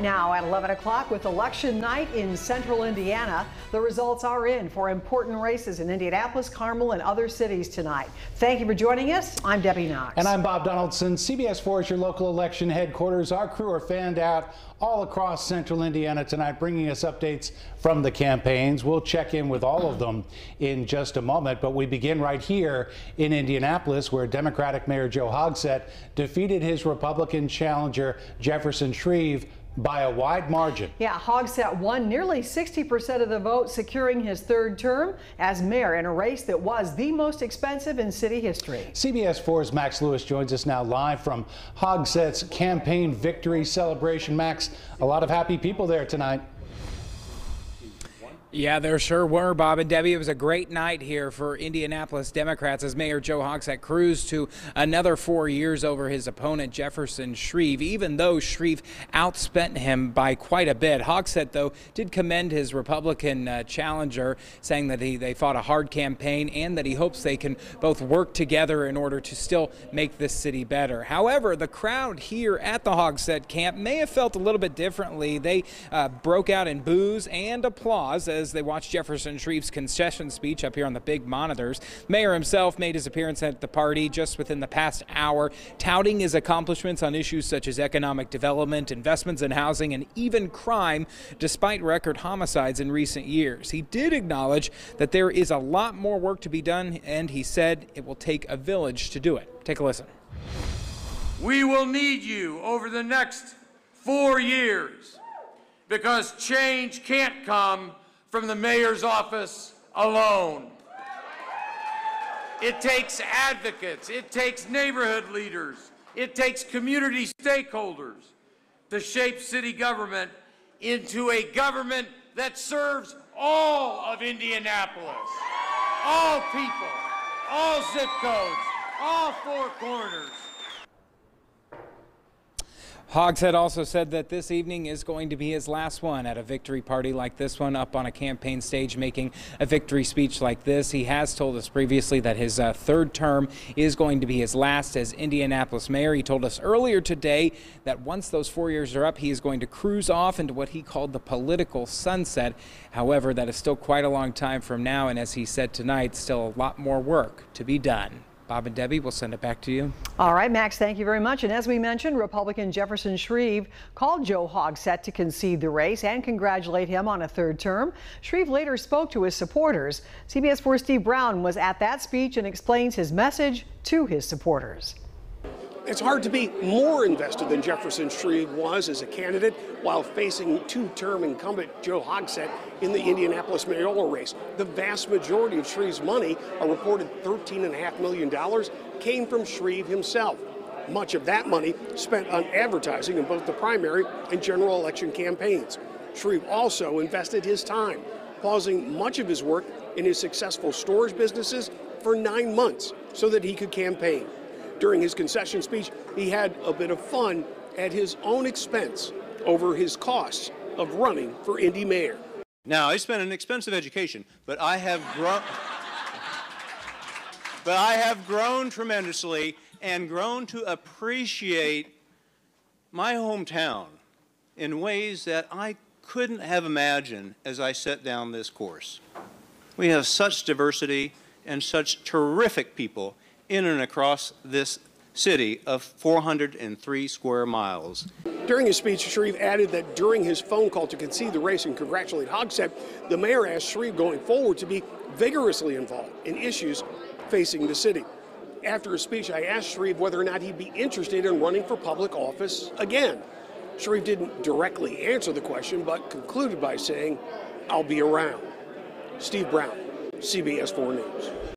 now at 11 o'clock with election night in central Indiana. The results are in for important races in Indianapolis, Carmel, and other cities tonight. Thank you for joining us. I'm Debbie Knox. And I'm Bob Donaldson. CBS 4 is your local election headquarters. Our crew are fanned out all across central Indiana tonight, bringing us updates from the campaigns. We'll check in with all of them in just a moment, but we begin right here in Indianapolis, where Democratic Mayor Joe Hogsett defeated his Republican challenger, Jefferson Shreve, by a wide margin. Yeah, Hogsett won nearly 60% of the vote, securing his third term as mayor in a race that was the most expensive in city history. CBS 4's Max Lewis joins us now live from Hogsett's campaign victory celebration. Max, a lot of happy people there tonight. Yeah, there sure were, Bob and Debbie. It was a great night here for Indianapolis Democrats as Mayor Joe Hogsett cruised to another four years over his opponent, Jefferson Shreve, even though Shreve outspent him by quite a bit. Hogsett, though, did commend his Republican uh, challenger, saying that he, they fought a hard campaign and that he hopes they can both work together in order to still make this city better. However, the crowd here at the Hogsett camp may have felt a little bit differently. They uh, broke out in boos and applause as they watched Jefferson Shreve's concession speech up here on the big monitors. Mayor himself made his appearance at the party just within the past hour, touting his accomplishments on issues such as economic development, investments in housing, and even crime, despite record homicides in recent years. He did acknowledge that there is a lot more work to be done, and he said it will take a village to do it. Take a listen. We will need you over the next four years because change can't come from the mayor's office alone. It takes advocates, it takes neighborhood leaders, it takes community stakeholders to shape city government into a government that serves all of Indianapolis, all people, all zip codes, all four corners. Hogsett also said that this evening is going to be his last one at a victory party like this one, up on a campaign stage making a victory speech like this. He has told us previously that his uh, third term is going to be his last as Indianapolis mayor. He told us earlier today that once those four years are up, he is going to cruise off into what he called the political sunset. However, that is still quite a long time from now, and as he said tonight, still a lot more work to be done. Bob and Debbie, we'll send it back to you. All right, Max, thank you very much. And as we mentioned, Republican Jefferson Shreve called Joe Hogsett to concede the race and congratulate him on a third term. Shreve later spoke to his supporters. CBS 4 Steve Brown was at that speech and explains his message to his supporters. It's hard to be more invested than Jefferson Shreve was as a candidate while facing two-term incumbent Joe Hogsett in the Indianapolis mayoral race. The vast majority of Shreve's money, a reported $13.5 million, came from Shreve himself. Much of that money spent on advertising in both the primary and general election campaigns. Shreve also invested his time, pausing much of his work in his successful storage businesses for nine months so that he could campaign during his concession speech, he had a bit of fun at his own expense over his costs of running for Indy mayor. Now, I spent an expensive education, but I have grown but I have grown tremendously and grown to appreciate my hometown in ways that I couldn't have imagined as I set down this course. We have such diversity and such terrific people in and across this city of 403 square miles. During his speech, Shreve added that during his phone call to concede the race and congratulate Hogsett, the mayor asked Shreve going forward to be vigorously involved in issues facing the city. After his speech, I asked Shreve whether or not he'd be interested in running for public office again. Shreve didn't directly answer the question, but concluded by saying, I'll be around. Steve Brown, CBS 4 News.